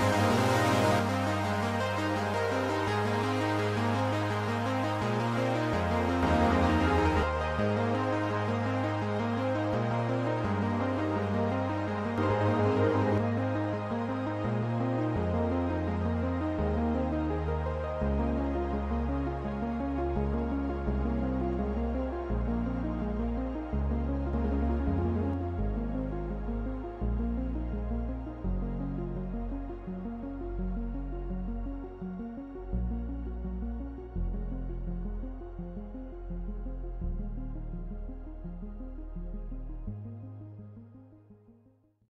Bye.